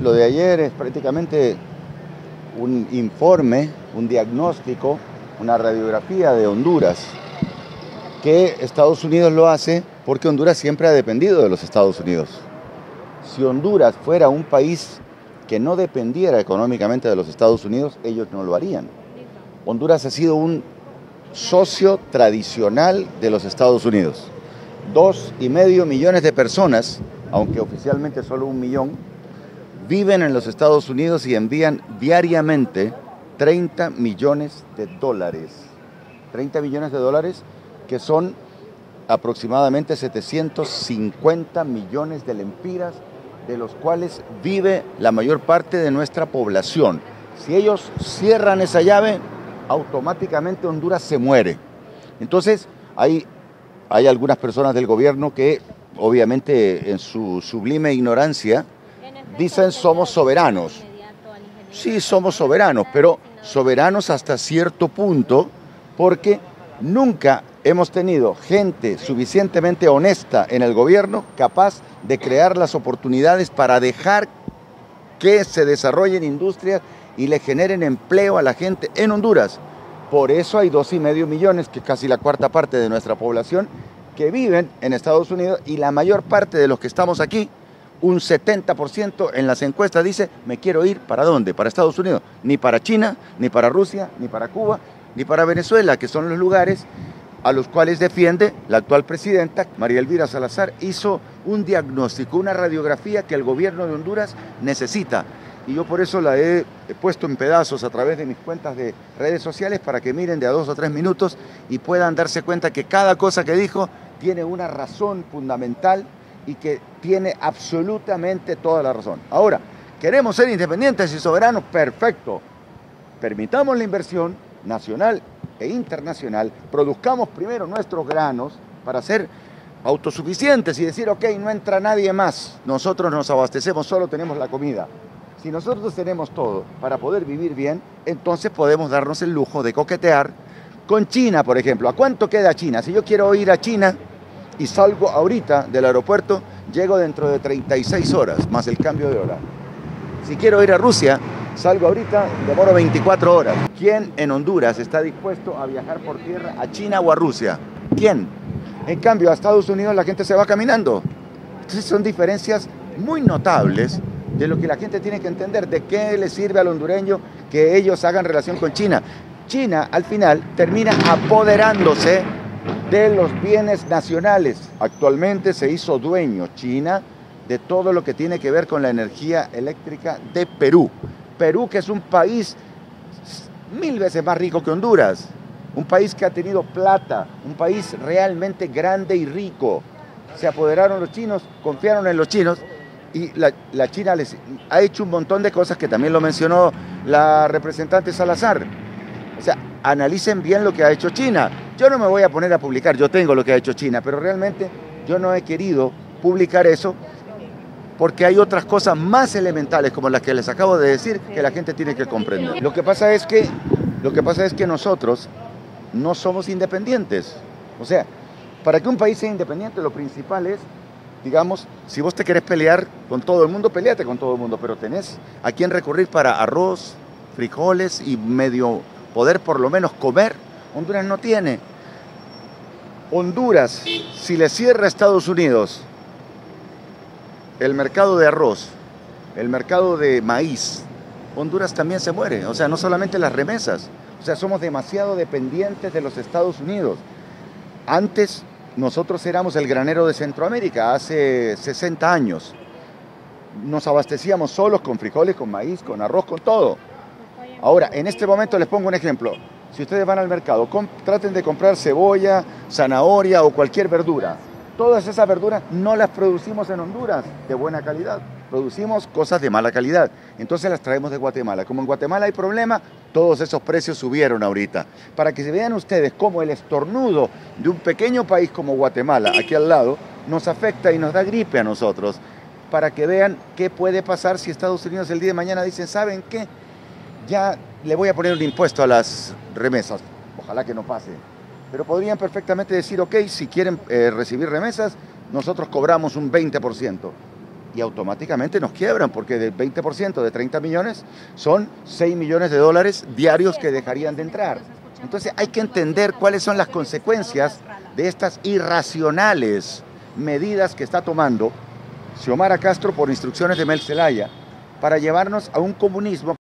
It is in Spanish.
Lo de ayer es prácticamente un informe, un diagnóstico, una radiografía de Honduras, que Estados Unidos lo hace porque Honduras siempre ha dependido de los Estados Unidos. Si Honduras fuera un país que no dependiera económicamente de los Estados Unidos, ellos no lo harían. Honduras ha sido un socio tradicional de los Estados Unidos. Dos y medio millones de personas, aunque oficialmente solo un millón, viven en los Estados Unidos y envían diariamente 30 millones de dólares. 30 millones de dólares que son aproximadamente 750 millones de lempiras, de los cuales vive la mayor parte de nuestra población. Si ellos cierran esa llave, automáticamente Honduras se muere. Entonces, hay, hay algunas personas del gobierno que, obviamente, en su sublime ignorancia, dicen somos soberanos. Sí, somos soberanos, pero soberanos hasta cierto punto, porque nunca hemos tenido gente suficientemente honesta en el gobierno capaz de crear las oportunidades para dejar que se desarrollen industrias y le generen empleo a la gente en Honduras. Por eso hay dos y medio millones, que es casi la cuarta parte de nuestra población, que viven en Estados Unidos y la mayor parte de los que estamos aquí, un 70% en las encuestas dice, me quiero ir para dónde? Para Estados Unidos. Ni para China, ni para Rusia, ni para Cuba, ni para Venezuela, que son los lugares a los cuales defiende la actual presidenta, María Elvira Salazar, hizo un diagnóstico, una radiografía que el gobierno de Honduras necesita. Y yo por eso la he puesto en pedazos a través de mis cuentas de redes sociales para que miren de a dos o tres minutos y puedan darse cuenta que cada cosa que dijo tiene una razón fundamental y que tiene absolutamente toda la razón. Ahora, queremos ser independientes y soberanos, perfecto. Permitamos la inversión nacional e internacional, produzcamos primero nuestros granos para ser autosuficientes y decir, ok, no entra nadie más, nosotros nos abastecemos, solo tenemos la comida. Si nosotros tenemos todo para poder vivir bien, entonces podemos darnos el lujo de coquetear con China, por ejemplo. ¿A cuánto queda China? Si yo quiero ir a China y salgo ahorita del aeropuerto, llego dentro de 36 horas, más el cambio de hora. Si quiero ir a Rusia, salgo ahorita, demoro 24 horas. ¿Quién en Honduras está dispuesto a viajar por tierra a China o a Rusia? ¿Quién? En cambio, a Estados Unidos la gente se va caminando. Entonces son diferencias muy notables de lo que la gente tiene que entender, de qué le sirve al hondureño que ellos hagan relación con China. China al final termina apoderándose de los bienes nacionales. Actualmente se hizo dueño China de todo lo que tiene que ver con la energía eléctrica de Perú. Perú, que es un país mil veces más rico que Honduras, un país que ha tenido plata, un país realmente grande y rico. Se apoderaron los chinos, confiaron en los chinos y la, China les ha hecho un montón de cosas que también lo mencionó la representante Salazar. O sea, analicen bien lo que ha hecho China. Yo no me voy a poner a publicar, yo tengo lo que ha hecho China, pero realmente yo no he querido publicar eso porque hay otras cosas más elementales como las que les acabo de decir que la gente tiene que comprender. Lo que pasa es que, lo que, pasa es que nosotros no somos independientes. O sea, para que un país sea independiente lo principal es digamos, si vos te querés pelear con todo el mundo, peleate con todo el mundo, pero tenés a quién recurrir para arroz, frijoles y medio poder por lo menos comer. Honduras no tiene. Honduras, si le cierra a Estados Unidos el mercado de arroz, el mercado de maíz, Honduras también se muere. O sea, no solamente las remesas. O sea, somos demasiado dependientes de los Estados Unidos. Antes nosotros éramos el granero de Centroamérica hace 60 años. Nos abastecíamos solos con frijoles, con maíz, con arroz, con todo. Ahora, en este momento les pongo un ejemplo. Si ustedes van al mercado, traten de comprar cebolla, zanahoria o cualquier verdura. Todas esas verduras no las producimos en Honduras de buena calidad. Producimos cosas de mala calidad. Entonces las traemos de Guatemala. Como en Guatemala hay problema, todos esos precios subieron ahorita. Para que se vean ustedes cómo el estornudo de un pequeño país como Guatemala, aquí al lado, nos afecta y nos da gripe a nosotros. Para que vean qué puede pasar si Estados Unidos el día de mañana dicen, ¿saben qué? Ya le voy a poner un impuesto a las remesas. Ojalá que no pase. Pero podrían perfectamente decir, ok, si quieren eh, recibir remesas, nosotros cobramos un 20%. y automáticamente nos quiebran, porque del 20% de 30 millones son 6 millones de dólares diarios que dejarían de entrar. Entonces hay que entender cuáles son las consecuencias de estas irracionales medidas que está tomando Xiomara Castro por instrucciones de Mel Zelaya para llevarnos a un comunismo